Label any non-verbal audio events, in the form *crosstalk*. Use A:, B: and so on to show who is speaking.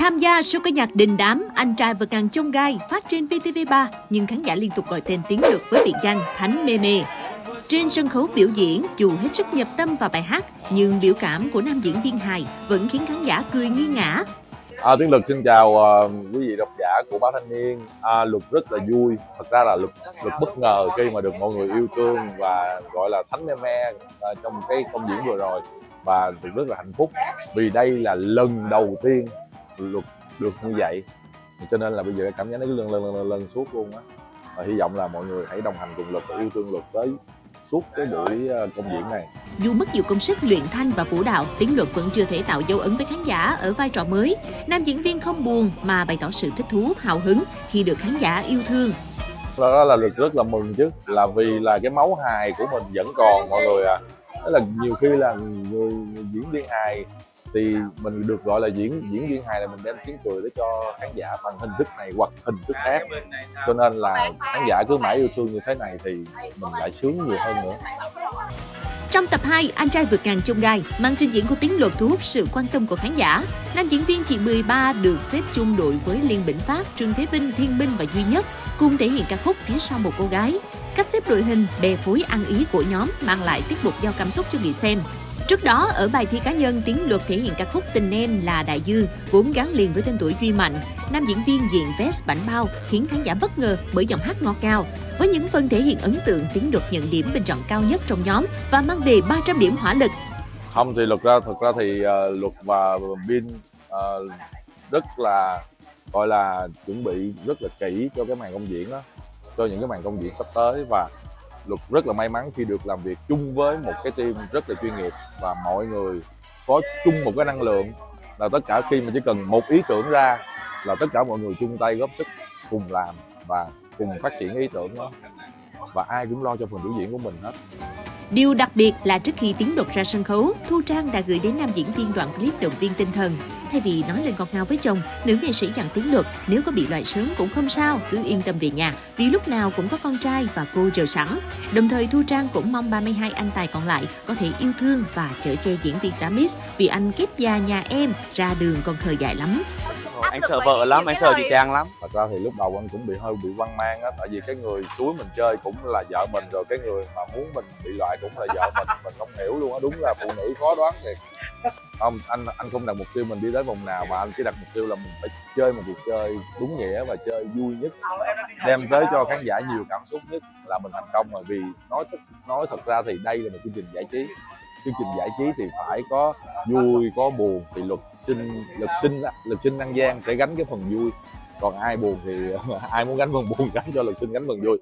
A: Tham gia show ca nhạc đình đám Anh trai vượt ngàn chông gai phát trên VTV3 nhưng khán giả liên tục gọi tên tiếng được với biệt danh Thánh Mê Mê. Trên sân khấu biểu diễn, dù hết sức nhập tâm vào bài hát, nhưng biểu cảm của nam diễn viên hài vẫn khiến khán giả cười nghi ngã.
B: À, Tiến Lực xin chào uh, quý vị độc giả của báo Thanh niên. À, Lực rất là vui. Thật ra là Lực Lực bất ngờ khi mà được mọi người yêu thương và gọi là thánh Mê me uh, à, trong cái công diễn vừa rồi và Lực rất là hạnh phúc vì đây là lần đầu tiên Lực được như vậy. Cho nên là bây giờ cảm giác nó cứ lần lần lần lần suốt luôn á. Và hy vọng là mọi người hãy đồng hành cùng Lực và yêu thương Lực tới suốt cái buổi ờ, công diễn này.
A: Dù mất nhiều công sức luyện thanh và vũ đạo, Tiến Luật vẫn chưa thể tạo dấu ấn với khán giả ở vai trò mới. Nam diễn viên không buồn mà bày tỏ sự thích thú, hào hứng khi được khán giả yêu thương.
B: Đó là được rất là mừng chứ, là vì là cái máu hài của mình vẫn còn mọi người à. Đó là nhiều khi là người diễn viên hài thì mình được gọi là diễn diễn viên hài là mình đem tiếng cười để cho khán giả bằng hình thức này hoặc hình thức khác cho nên là khán giả cứ mãi yêu thương như thế này thì mình lại sướng nhiều hơn nữa
A: trong tập 2, Anh trai vượt ngàn chông gai, màn trình diễn của Tiến Luật thu hút sự quan tâm của khán giả. Nam diễn viên chị 13 được xếp chung đội với Liên Bỉnh Phát, Trương Thế Vinh, Thiên Minh và Duy Nhất, cùng thể hiện ca khúc phía sau một cô gái. Cách xếp đội hình, bè phối ăn ý của nhóm mang lại tiết mục giao cảm xúc cho người xem. Trước đó, ở bài thi cá nhân, tiếng Luật thể hiện ca khúc Tình Em là Đại Dương, vốn gắn liền với tên tuổi Duy Mạnh. Nam diễn viên diện vest bảnh bao khiến khán giả bất ngờ bởi giọng hát ngọt cao. Với những phần thể hiện ấn tượng, tiếng Luật nhận điểm bình chọn cao nhất trong nhóm và mang về 300 điểm hỏa lực.
B: Không thì luật ra, thật ra thì uh, Luật và Bin uh, rất là gọi là chuẩn bị rất là kỹ cho cái màn công diễn đó cho những cái màn công diễn sắp tới và luật rất là may mắn khi được làm việc chung với một cái team rất là chuyên nghiệp và mọi người có chung một cái năng lượng là tất cả khi mà chỉ cần một ý tưởng ra là tất cả mọi người chung tay góp sức cùng làm và cùng phát triển ý tưởng đó và ai cũng lo cho phần biểu diễn của mình hết
A: Điều đặc biệt là trước khi tiến đột ra sân khấu, Thu Trang đã gửi đến nam diễn viên đoạn clip động viên tinh thần. Thay vì nói lên con ngào với chồng, nữ nghệ sĩ dặn tiếng luật nếu có bị loại sớm cũng không sao, cứ yên tâm về nhà vì lúc nào cũng có con trai và cô chờ sẵn. Đồng thời Thu Trang cũng mong 32 anh tài còn lại có thể yêu thương và chở che diễn viên Damis vì anh kiếp già nhà em ra đường còn thời dài lắm
C: anh sợ vợ lắm anh sợ chị trang lắm.
B: Thật ra thì lúc đầu anh cũng bị hơi bị hoang mang á tại vì cái người suối mình chơi cũng là vợ mình rồi cái người mà muốn mình bị loại cũng là vợ mình mình không hiểu luôn á. Đúng là phụ nữ khó đoán thiệt. Không anh anh không đặt mục tiêu mình đi tới vòng nào mà anh chỉ đặt mục tiêu là mình phải chơi một cuộc chơi đúng nghĩa và chơi vui nhất. Đem tới cho khán giả nhiều cảm xúc nhất là mình thành công rồi vì nói nói thật ra thì đây là một chương trình giải trí chương trình giải trí thì phải có vui, có buồn. Thì luật sinh luật sinh luật sinh an giang sẽ gánh cái phần vui. Còn ai buồn thì *laughs* ai muốn gánh phần buồn gánh cho luật sinh gánh phần vui.